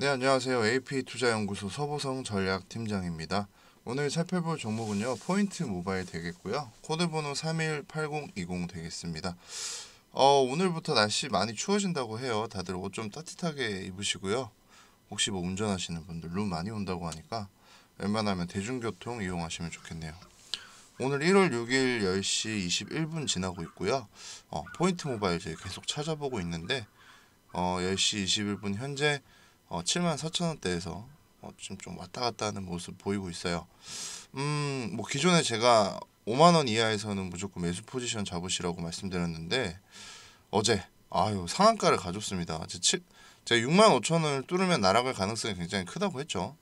네, 안녕하세요. AP투자연구소 서보성 전략팀장입니다. 오늘 살펴볼 종목은요. 포인트 모바일 되겠고요. 코드 번호 318020 되겠습니다. 어, 오늘부터 날씨 많이 추워진다고 해요. 다들 옷 좀 따뜻하게 입으시고요. 혹시 뭐 운전하시는 분들 눈 많이 온다고 하니까 웬만하면 대중교통 이용하시면 좋겠네요. 오늘 1월 6일 10시 21분 지나고 있고요. 어, 포인트 모바일 계속 찾아보고 있는데 어, 10시 21분 현재 어, 7만 4천 원대에서 어, 지금 좀 왔다 갔다 하는 모습 보이고 있어요. 음, 뭐 기존에 제가 5만 원 이하에서는 무조건 매수 포지션 잡으시라고 말씀드렸는데 어제 아유 상한가를 가졌습니다. 제 7, 제가 6만 5천 원을 뚫으면 날아갈 가능성이 굉장히 크다고 했죠.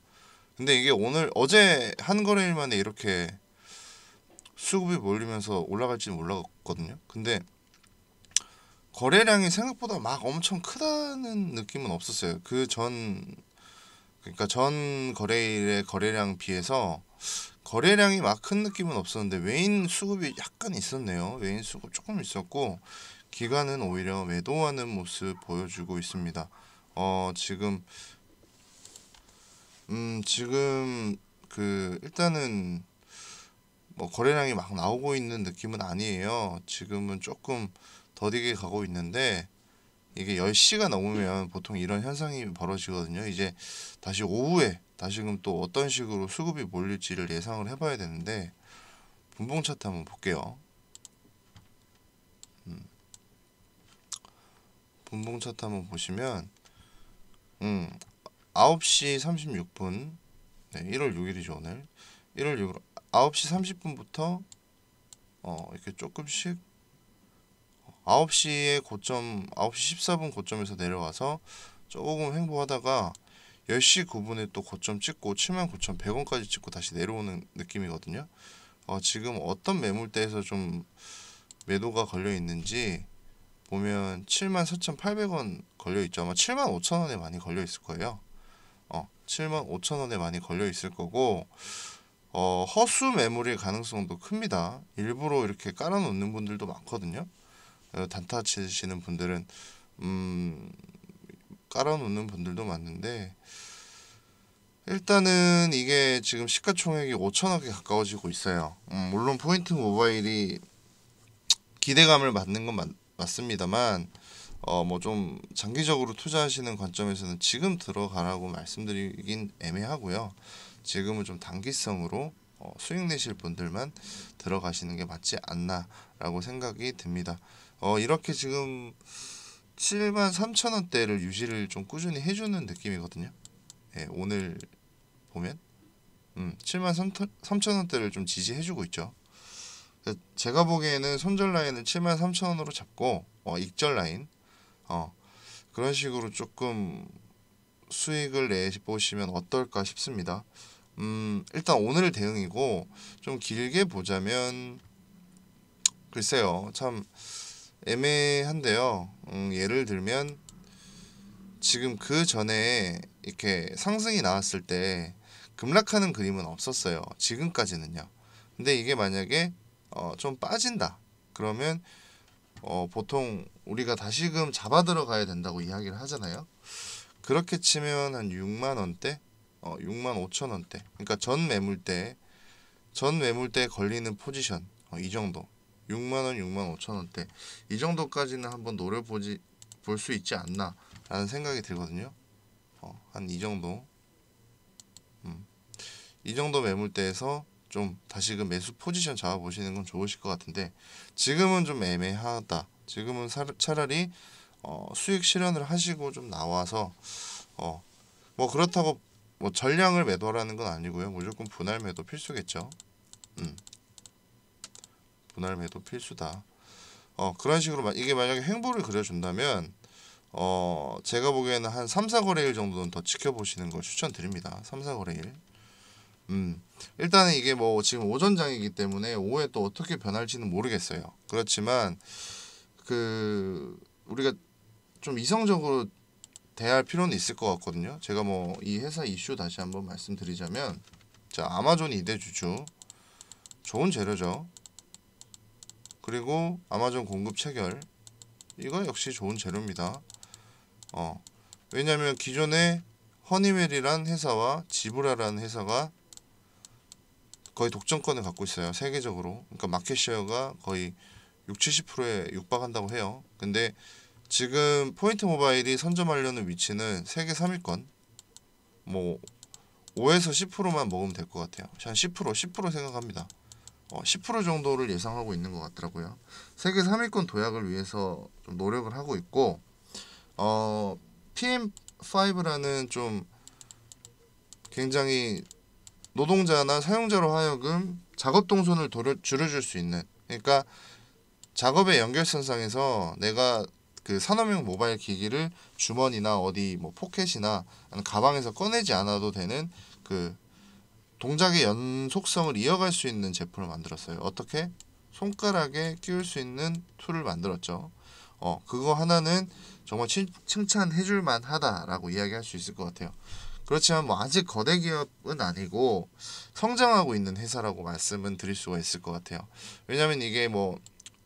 근데 이게 오늘 어제 한 거래일 만에 이렇게 수급이 몰리면서 올라갈지 몰랐거든요. 근데 거래량이 생각보다 막 엄청 크다는 느낌은 없었어요. 그 전 그러니까 전 거래일의 거래량 비해서 거래량이 막 큰 느낌은 없었는데 외인 수급이 약간 있었네요. 외인 수급 조금 있었고 기관은 오히려 매도하는 모습 보여주고 있습니다. 어 지금 음 지금 그 일단은 뭐 거래량이 막 나오고 있는 느낌은 아니에요. 지금은 조금 더디게 가고 있는데 이게 10시가 넘으면 보통 이런 현상이 벌어지거든요. 이제 다시 오후에 다시금 또 어떤 식으로 수급이 몰릴지를 예상을 해봐야 되는데 분봉 차트 한번 볼게요. 음. 분봉 차트 한번 보시면 음 9시 36분 네, 1월 6일이죠 오늘 1월 6일 9시 30분부터 어 이렇게 조금씩 9시에 고점 9시 14분 고점에서 내려와서 조금 횡보하다가 10시 9분에 또 고점 찍고 7만 9천100원까지 찍고 다시 내려오는 느낌이거든요. 어, 지금 어떤 매물대에서 좀 매도가 걸려 있는지 보면 7만 4,800원 걸려 있죠. 아마 7만 5천 원에 많이 걸려 있을 거예요. 어, 7만 5천 원에 많이 걸려 있을 거고 어, 허수 매물일 가능성도 큽니다. 일부러 이렇게 깔아 놓는 분들도 많거든요. 어, 단타 치시는 분들은 음, 깔아놓는 분들도 많은데 일단은 이게 지금 시가총액이 5천억에 가까워지고 있어요. 음, 물론 포인트 모바일이 기대감을 받는 건 맞, 맞습니다만 어 뭐 좀 장기적으로 투자하시는 관점에서는 지금 들어가라고 말씀드리긴 애매하고요. 지금은 좀 단기성으로 어, 수익 내실 분들만 들어가시는 게 맞지 않나라고 생각이 듭니다. 어, 이렇게 지금 7만 3천 원대를 유지를 좀 꾸준히 해주는 느낌이거든요. 예, 오늘 보면 음, 7만 3 천 원대를 좀 지지해주고 있죠. 제가 보기에는 손절 라인을 7만 3천 원으로 잡고 어, 익절 라인 어, 그런 식으로 조금 수익을 내보시면 어떨까 싶습니다. 음, 일단 오늘 대응이고 좀 길게 보자면 글쎄요 참 애매한데요. 음, 예를 들면 지금 그 전에 이렇게 상승이 나왔을 때 급락하는 그림은 없었어요. 지금까지는요. 근데 이게 만약에 어, 좀 빠진다. 그러면 어, 보통 우리가 다시금 잡아 들어가야 된다고 이야기를 하잖아요. 그렇게 치면 한 6만 원대, 어, 6만 5천 원대. 그러니까 전 매물대, 전 매물대 걸리는 포지션 어, 이 정도. 6만 원, 6만 5천 원대 이 정도까지는 한번 노려보지 볼 수 있지 않나 라는 생각이 들거든요 어, 한 이 정도 음. 이 정도 매물대에서 좀 다시금 매수 포지션 잡아보시는 건 좋으실 것 같은데 지금은 좀 애매하다 지금은 사, 차라리 어, 수익 실현을 하시고 좀 나와서 어, 뭐 그렇다고 뭐 전량을 매도하라는 건 아니고요 무조건 분할 매도 필수겠죠 음. 분할 매도 필수다. 어, 그런 식으로 이게 만약에 횡보를 그려준다면 어, 제가 보기에는 한 3, 4거래일 정도는 더 지켜보시는 걸 추천드립니다. 3, 4거래일. 음, 일단은 이게 뭐 지금 오전장이기 때문에 오후에 또 어떻게 변할지는 모르겠어요. 그렇지만 그 우리가 좀 이성적으로 대할 필요는 있을 것 같거든요. 제가 뭐 이 회사 이슈 다시 한번 말씀드리자면 자 아마존 이대주주 좋은 재료죠. 그리고 아마존 공급 체결 이거 역시 좋은 재료입니다. 어, 왜냐하면 기존에 허니웰이란 회사와 지브라라는 회사가 거의 독점권을 갖고 있어요. 세계적으로. 그러니까 마켓쉐어가 거의 6, 70%에 육박한다고 해요. 근데 지금 포인트 모바일이 선점하려는 위치는 세계 3위권. 뭐 5에서 10%만 먹으면 될 것 같아요. 한 10%, 10% 생각합니다. 어, 10% 정도를 예상하고 있는 것 같더라고요. 세계 3위권 도약을 위해서 좀 노력을 하고 있고, 어, PM5라는 좀 굉장히 노동자나 사용자로 하여금 작업 동선을 도려, 줄여줄 수 있는, 그러니까 작업의 연결선상에서 내가 그 산업용 모바일 기기를 주머니나 어디 뭐 포켓이나 가방에서 꺼내지 않아도 되는 그 동작의 연속성을 이어갈 수 있는 제품을 만들었어요. 어떻게? 손가락에 끼울 수 있는 tool을 만들었죠. 어, 그거 하나는 정말 칭찬해 줄 만하다라고 이야기할 수 있을 것 같아요. 그렇지만 뭐 아직 거대 기업은 아니고 성장하고 있는 회사라고 말씀은 드릴 수가 있을 것 같아요. 왜냐면 이게 뭐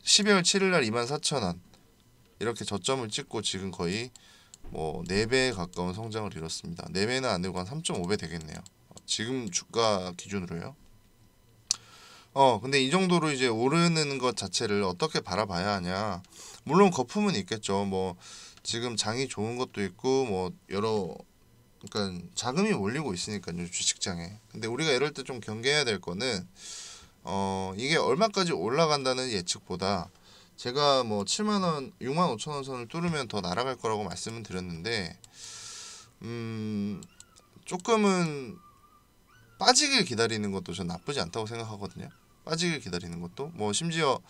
12월 7일 날 24,000원 이렇게 저점을 찍고 지금 거의 뭐 4배에 가까운 성장을 이뤘습니다. 4배는 안 되고 한 3.5배 되겠네요. 지금 주가 기준으로요. 어, 근데 이 정도로 이제 오르는 것 자체를 어떻게 바라봐야 하냐. 물론 거품은 있겠죠. 뭐 지금 장이 좋은 것도 있고 뭐 여러 그러니까 자금이 몰리고 있으니까요 주식장에. 근데 우리가 이럴 때 좀 경계해야 될 거는 어 이게 얼마까지 올라간다는 예측보다 제가 뭐 7만 원, 6만 5천 원 선을 뚫으면 더 날아갈 거라고 말씀을 드렸는데 음 조금은 빠지길 기다리는 것도 전 나쁘지 않다고 생각하거든요. 빠지길 기다리는 것도 뭐 심지어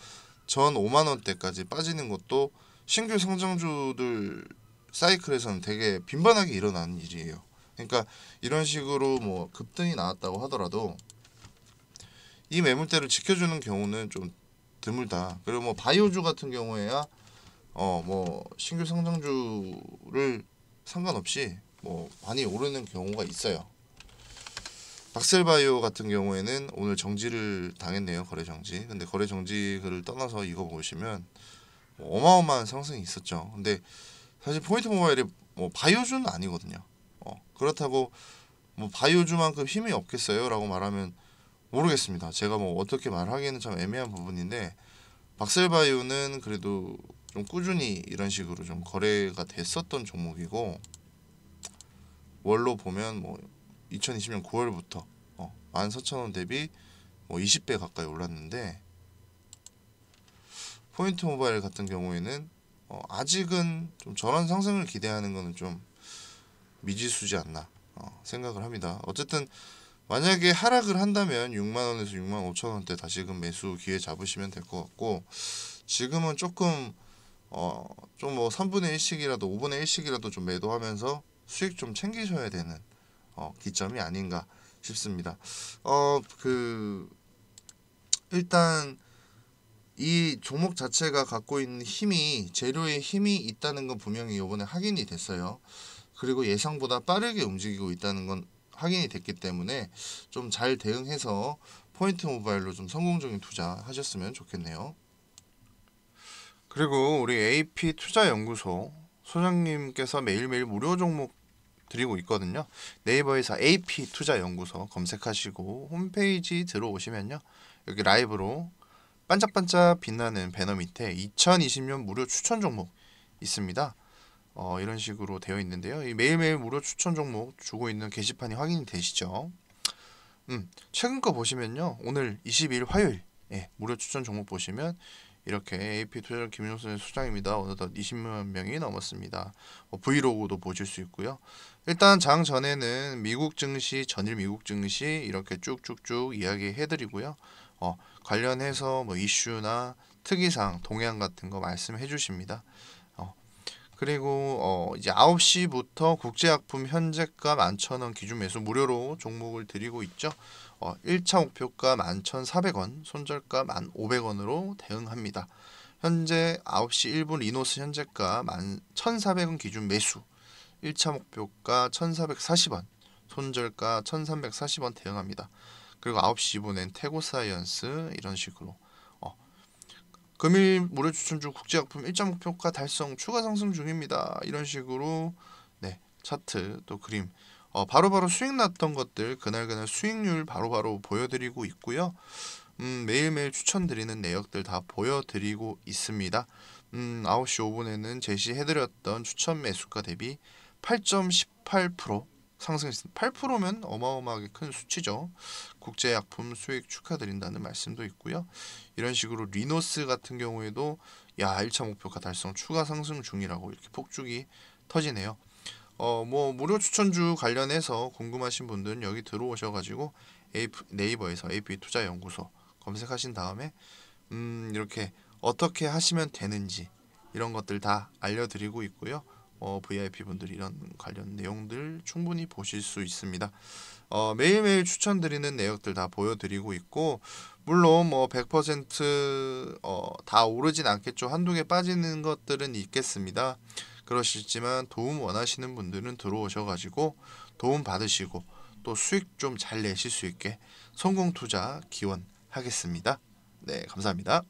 전 5만 원대까지 빠지는 것도 신규 성장주들 사이클에서는 되게 빈번하게 일어나는 일이에요. 그러니까 이런 식으로 뭐 급등이 나왔다고 하더라도 이 매물대를 지켜주는 경우는 좀 드물다. 그리고 뭐 바이오주 같은 경우에야 어 뭐 신규 성장주를 상관없이 뭐 많이 오르는 경우가 있어요. 박셀바이오 같은 경우에는 오늘 정지를 당했네요. 거래 정지. 근데 거래 정지를 떠나서 이거 보시면 뭐 어마어마한 상승이 있었죠. 근데 사실 포인트 모바일이 뭐 바이오주는 아니거든요. 어, 그렇다고 뭐 바이오주만큼 힘이 없겠어요라고 말하면 모르겠습니다. 제가 뭐 어떻게 말하기는 참 애매한 부분인데 박셀바이오는 그래도 좀 꾸준히 이런 식으로 좀 거래가 됐었던 종목이고 월로 보면 뭐 2020년 9월부터 어, 14,000원 대비 뭐 20배 가까이 올랐는데 포인트 모바일 같은 경우에는 어, 아직은 좀 저런 상승을 기대하는 것은 좀 미지수지 않나 어, 생각을 합니다. 어쨌든 만약에 하락을 한다면 6만 원에서 6만 5천 원대 다시금 매수 기회 잡으시면 될 것 같고 지금은 조금 어 좀 뭐 3분의 1씩이라도 5분의 1씩이라도 좀 매도하면서 수익 좀 챙기셔야 되는 어, 기점이 아닌가 싶습니다. 어, 그 일단 이 종목 자체가 갖고 있는 힘이 재료의 힘이 있다는 건 분명히 이번에 확인이 됐어요. 그리고 예상보다 빠르게 움직이고 있다는 건 확인이 됐기 때문에 좀 잘 대응해서 포인트 모바일로 좀 성공적인 투자 하셨으면 좋겠네요. 그리고 우리 AP 투자연구소 소장님께서 매일매일 무료 종목 드리고 있거든요. 네이버에서 AP 투자 연구소 검색하시고 홈페이지 들어오시면요. 여기 라이브로 반짝반짝 빛나는 배너 밑에 2020년 무료 추천 종목 있습니다. 어, 이런 식으로 되어 있는데요. 매일매일 무료 추천 종목 주고 있는 게시판이 확인이 되시죠? 음, 최근 거 보시면요. 오늘 22일 화요일 예, 무료 추천 종목 보시면 이렇게 AP 투자 김용순 수장입니다. 어느덧 20만 명이 넘었습니다. 뭐 브이로그도 보실 수 있고요. 일단 장 전에는 미국 증시 전일 미국 증시 이렇게 쭉쭉쭉 이야기해 드리고요. 어, 관련해서 뭐 이슈나 특이사항 동향 같은 거 말씀해 주십니다. 어, 그리고 어, 이제 9시부터 국제약품 현재가 11,000원 기준 매수 무료로 종목을 드리고 있죠. 어, 1차 목표가 11,400원, 손절가 1,500원으로 대응합니다. 현재 9시 1분 리노스 현재가 11,400원 기준 매수 1차 목표가 1,440원, 손절가 1,340원 대응합니다. 그리고 9시 2분엔 태고사이언스 이런 식으로 어. 금일 무료 추천주 국제약품 1차 목표가 달성 추가 상승 중입니다. 이런 식으로 네 차트 또 그림 어, 바로바로 수익 났던 것들 그날 그날 수익률 바로 바로 보여드리고 있고요. 음, 매일매일 추천드리는 내역들 다 보여드리고 있습니다. 음, 9시 5분에는 제시해드렸던 추천 매수가 대비 8.18% 상승했습니다. 8%면 어마어마하게 큰 수치죠. 국제약품 수익 축하드린다는 말씀도 있고요. 이런 식으로 리노스 같은 경우에도 야 1차 목표가 달성 추가 상승 중이라고 이렇게 폭죽이 터지네요. 어 뭐 무료 추천주 관련해서 궁금하신 분들은 여기 들어오셔가지고 네이버에서 AP 투자 연구소 검색하신 다음에 음 이렇게 어떻게 하시면 되는지 이런 것들 다 알려드리고 있고요. 어, VIP 분들 이런 관련 내용들 충분히 보실 수 있습니다. 어, 매일매일 추천드리는 내역들 다 보여드리고 있고 물론 뭐 100% 어, 다 오르진 않겠죠. 한두 개 빠지는 것들은 있겠습니다. 그러시지만 도움 원하시는 분들은 들어오셔가지고 도움 받으시고 또 수익 좀 잘 내실 수 있게 성공 투자 기원하겠습니다. 네, 감사합니다.